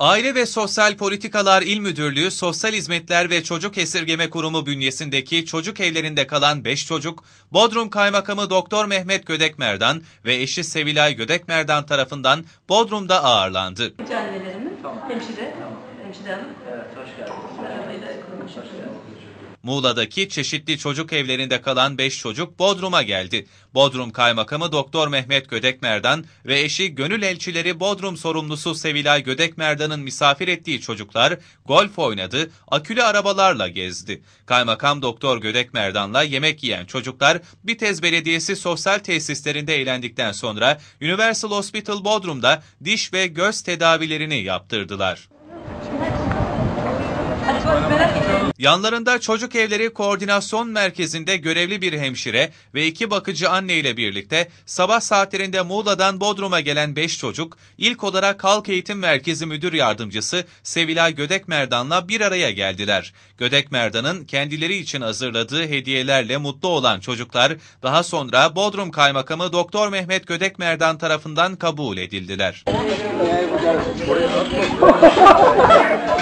Aile ve Sosyal Politikalar İl Müdürlüğü Sosyal Hizmetler ve Çocuk Esirgeme Kurumu bünyesindeki çocuk evlerinde kalan 5 çocuk, Bodrum Kaymakamı Doktor Mehmet Gödekmerdan ve eşi Sevilay Gödekmerdan tarafından Bodrum'da ağırlandı. Hemşire, hemşire hanım. Evet, hoş geldiniz. Arabayla. Muğla'daki çeşitli çocuk evlerinde kalan 5 çocuk Bodrum'a geldi. Bodrum Kaymakamı Doktor Mehmet Gödekmerdan ve eşi gönül elçileri Bodrum sorumlusu Sevilay Gödekmerdan'ın misafir ettiği çocuklar golf oynadı, akülü arabalarla gezdi. Kaymakam Doktor Gödekmerdan'la yemek yiyen çocuklar Bitez Belediyesi sosyal tesislerinde eğlendikten sonra Universal Hospital Bodrum'da diş ve göz tedavilerini yaptırdılar. Yanlarında çocuk evleri koordinasyon merkezinde görevli bir hemşire ve iki bakıcı anne ile birlikte sabah saatlerinde Muğla'dan Bodrum'a gelen 5 çocuk ilk olarak Halk Eğitim Merkezi Müdür Yardımcısı Sevilay Gödekmerdan'la bir araya geldiler. Gödekmerdan'ın kendileri için hazırladığı hediyelerle mutlu olan çocuklar daha sonra Bodrum Kaymakamı Doktor Mehmet Gödekmerdan tarafından kabul edildiler.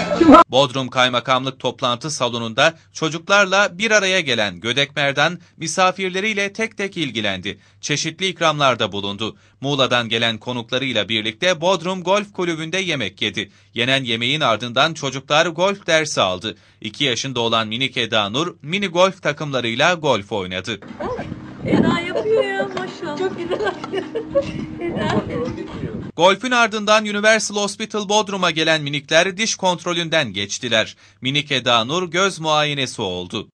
Bodrum Kaymakamlık toplantı salonunda çocuklarla bir araya gelen Gödekmer'den misafirleriyle tek tek ilgilendi. Çeşitli ikramlarda bulundu. Muğla'dan gelen konuklarıyla birlikte Bodrum Golf Kulübü'nde yemek yedi. Yenen yemeğin ardından çocuklar golf dersi aldı. 2 yaşında olan minik Eda Nur mini golf takımlarıyla golf oynadı. Eda maşallah. Çok. Golfün ardından Universal Hospital Bodrum'a gelen minikler diş kontrolünden geçtiler. Minik Eda Nur göz muayenesi oldu.